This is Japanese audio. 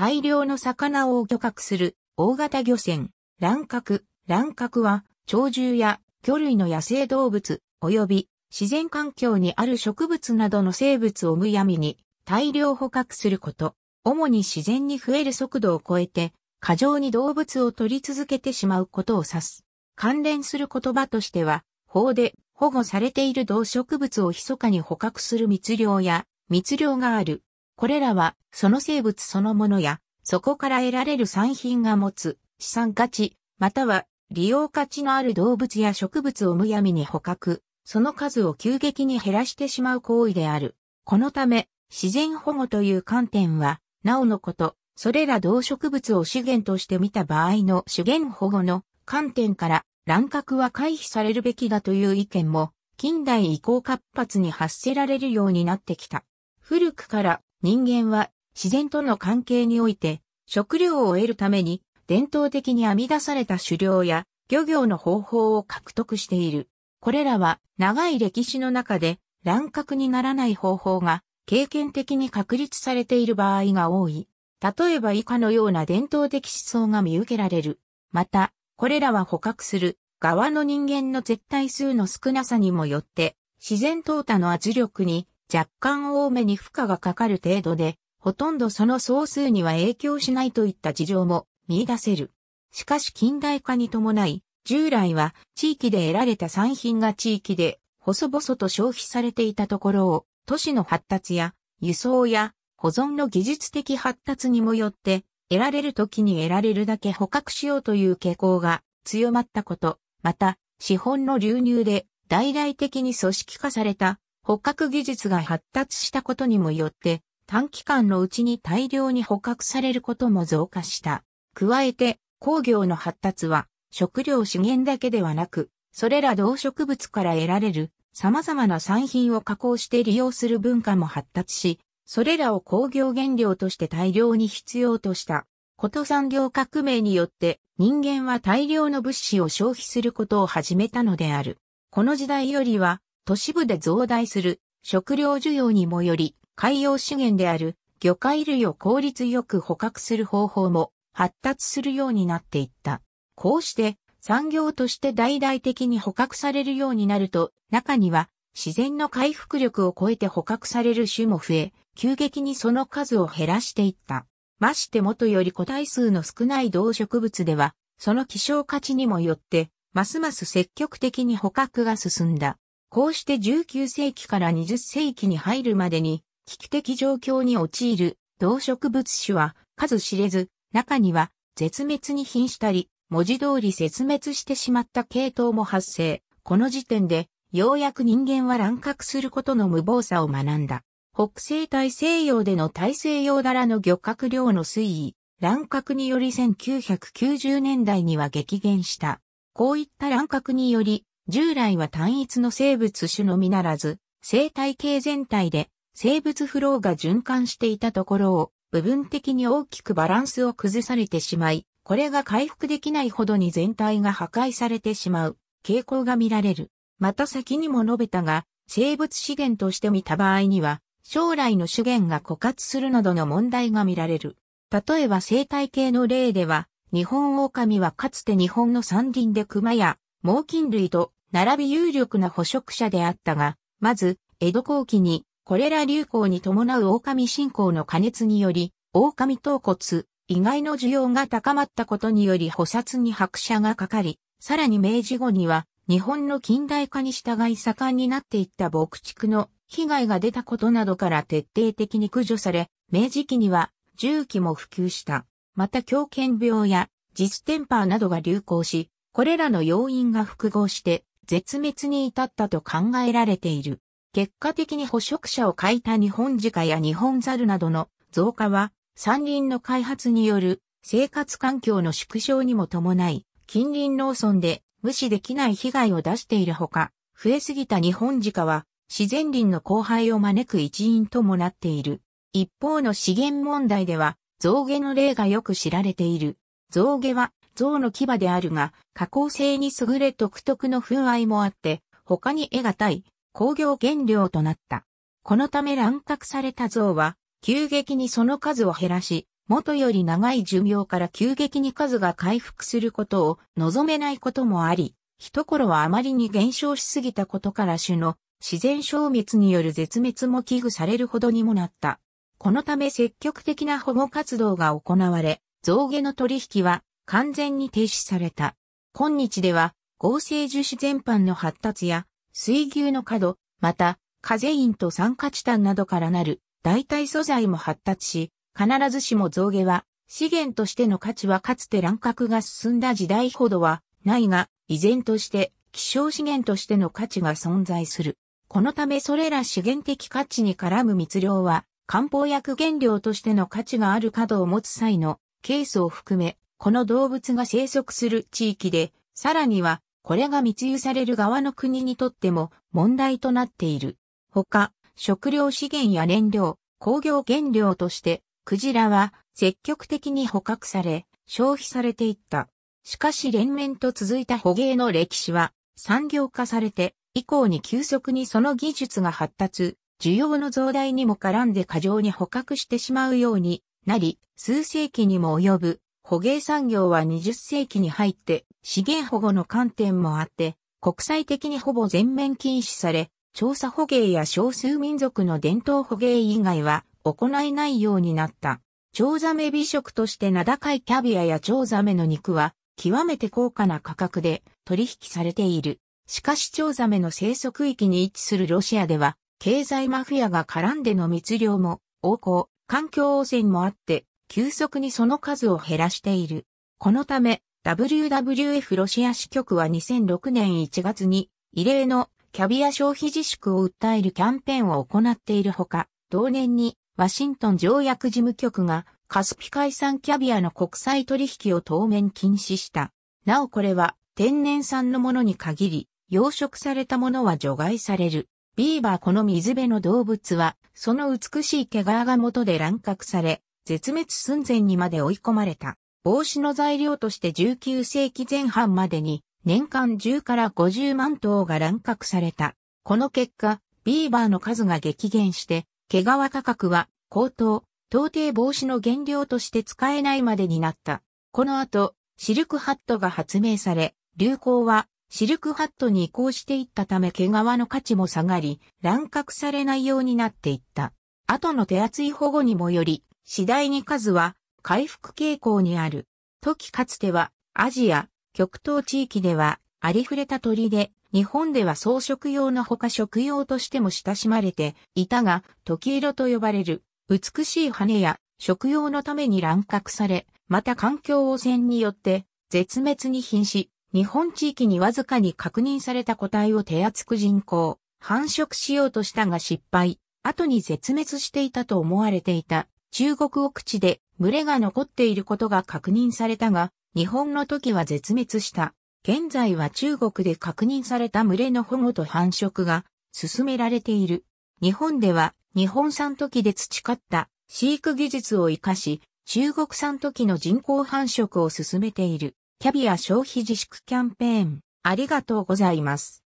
大量の魚を漁獲する大型漁船、乱獲。乱獲は、鳥獣や魚類の野生動物、及び自然環境にある植物などの生物をむやみに大量捕獲すること。主に自然に増える速度を超えて、過剰に動物を取り続けてしまうことを指す。関連する言葉としては、法で保護されている動植物を密かに捕獲する密漁や密漁がある。これらは、その生物そのものや、そこから得られる産品が持つ資産価値、または利用価値のある動物や植物をむやみに捕獲、その数を急激に減らしてしまう行為である。このため、自然保護という観点は、なおのこと、それら動植物を資源として見た場合の資源保護の観点から乱獲は回避されるべきだという意見も近代以降活発に発せられるようになってきた。古くから人間は自然との関係において食料を得るために伝統的に編み出された狩猟や漁業の方法を獲得している。これらは長い歴史の中で乱獲にならない方法が経験的に確立されている場合が多い。例えば以下のような伝統的思想が見受けられる。また、これらは捕獲する側の人間の絶対数の少なさにもよって、自然淘汰の圧力に若干多めに負荷がかかる程度で、ほとんどその総数には影響しないといった事情も見出せる。しかし近代化に伴い、従来は地域で得られた産品が地域で細々と消費されていたところを、都市の発達や輸送や保存の技術的発達にもよって、得られる時に得られるだけ捕獲しようという傾向が強まったこと、また、資本の流入で大々的に組織化された捕獲技術が発達したことにもよって、短期間のうちに大量に捕獲されることも増加した。加えて、工業の発達は食料資源だけではなく、それら動植物から得られる様々な産品を加工して利用する文化も発達し、それらを工業原料として大量に必要とした。こと産業革命によって人間は大量の物資を消費することを始めたのである。この時代よりは都市部で増大する食料需要にもより海洋資源である魚介類を効率よく捕獲する方法も発達するようになっていった。こうして産業として大々的に捕獲されるようになると中には自然の回復力を超えて捕獲される種も増え、急激にその数を減らしていった。まして元より個体数の少ない動植物では、その希少価値にもよって、ますます積極的に捕獲が進んだ。こうして19世紀から20世紀に入るまでに、危機的状況に陥る動植物種は数知れず、中には絶滅に瀕したり、文字通り絶滅してしまった系統も発生。この時点で、ようやく人間は乱獲することの無謀さを学んだ。北西大西洋での大西洋柄の漁獲量の推移、乱獲により1990年代には激減した。こういった乱獲により、従来は単一の生物種のみならず、生態系全体で生物フローが循環していたところを、部分的に大きくバランスを崩されてしまい、これが回復できないほどに全体が破壊されてしまう傾向が見られる。また先にも述べたが、生物資源として見た場合には、将来の資源が枯渇するなどの問題が見られる。例えば生態系の例では、日本狼はかつて日本の山林で熊や猛禽類と並び有力な捕食者であったが、まず、江戸後期にこれら流行に伴う狼信仰の加熱により、狼頭骨、意外の需要が高まったことにより捕殺に拍車がかかり、さらに明治後には日本の近代化に従い盛んになっていった牧畜の被害が出たことなどから徹底的に駆除され、明治期には重機も普及した。また狂犬病やジステンパーなどが流行し、これらの要因が複合して絶滅に至ったと考えられている。結果的に捕食者を欠いた日本鹿や日本猿などの増加は山林の開発による生活環境の縮小にも伴い、近隣農村で無視できない被害を出しているほか、増えすぎた日本鹿は自然林の荒廃を招く一因ともなっている。一方の資源問題では、象牙の例がよく知られている。象牙は象の牙であるが、加工性に優れ独特の風合いもあって、他に得難い工業原料となった。このため乱獲された象は、急激にその数を減らし、元より長い寿命から急激に数が回復することを望めないこともあり、一頃はあまりに減少しすぎたことから種の自然消滅による絶滅も危惧されるほどにもなった。このため積極的な保護活動が行われ、象牙の取引は完全に停止された。今日では合成樹脂全般の発達や水牛の角、またカゼインと酸化チタンなどからなる代替素材も発達し、必ずしも象牙は資源としての価値はかつて乱獲が進んだ時代ほどはないが、依然として希少資源としての価値が存在する。このためそれら資源的価値に絡む密漁は漢方薬原料としての価値がある角を持つ際のケースを含め、この動物が生息する地域で、さらにはこれが密輸される側の国にとっても問題となっている。他、食料資源や燃料、工業原料としてクジラは積極的に捕獲され、消費されていった。しかし連綿と続いた捕鯨の歴史は産業化されて以降に急速にその技術が発達、需要の増大にも絡んで過剰に捕獲してしまうようになり、数世紀にも及ぶ捕鯨産業は20世紀に入って資源保護の観点もあって国際的にほぼ全面禁止され、調査捕鯨や少数民族の伝統捕鯨以外は行えないようになった。チョウザメ美食として名高いキャビアやチョウザメの肉は極めて高価な価格で取引されている。しかしチョウザメの生息域に位置するロシアでは経済マフィアが絡んでの密漁も横行、環境汚染もあって急速にその数を減らしている。このため WWF ロシア支局は2006年1月に異例のキャビア消費自粛を訴えるキャンペーンを行っているほか、同年にワシントン条約事務局がカスピ海産キャビアの国際取引を当面禁止した。なおこれは天然産のものに限り、養殖されたものは除外される。ビーバーこの水辺の動物は、その美しい毛皮が元で乱獲され、絶滅寸前にまで追い込まれた。帽子の材料として19世紀前半までに、年間10から50万頭が乱獲された。この結果、ビーバーの数が激減して、毛皮価格は高騰、到底防止の原料として使えないまでになった。この後、シルクハットが発明され、流行はシルクハットに移行していったため毛皮の価値も下がり、乱獲されないようになっていった。後の手厚い保護にもより、次第に数は回復傾向にある。時かつては、アジア、極東地域では、ありふれた鳥で、日本では装飾用のほか食用としても親しまれていたが、時色と呼ばれる美しい羽や食用のために乱獲され、また環境汚染によって絶滅に瀕し、日本地域にわずかに確認された個体を手厚く人工、繁殖しようとしたが失敗、後に絶滅していたと思われていた中国奥地で群れが残っていることが確認されたが、日本の時は絶滅した。現在は中国で確認された群れの保護と繁殖が進められている。日本では日本産時で培った飼育技術を活かし、中国産時の人工繁殖を進めている。キャビア消費自粛キャンペーン。ありがとうございます。